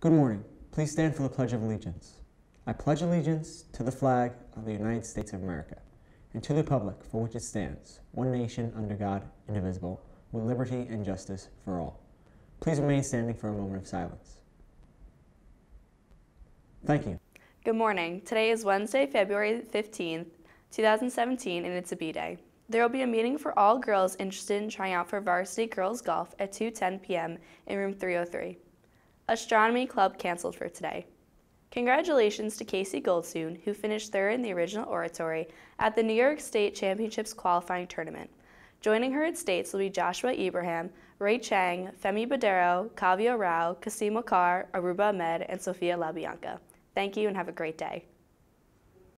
Good morning. Please stand for the Pledge of Allegiance. I pledge allegiance to the flag of the United States of America and to the republic for which it stands, one nation under God, indivisible, with liberty and justice for all. Please remain standing for a moment of silence. Thank you. Good morning. Today is Wednesday, February 15th, 2017, and it's a B day. There will be a meeting for all girls interested in trying out for varsity girls golf at 2:10 p.m. in room 303. Astronomy club canceled for today. Congratulations to Casey Goldsoon, who finished third in the original oratory at the New York State Championships qualifying tournament. Joining her at states will be Joshua Ibrahim, Ray Chang, Femi Badero, Kavio Rao, Kasim Okar, Aruba Ahmed, and Sofia LaBianca. Thank you and have a great day.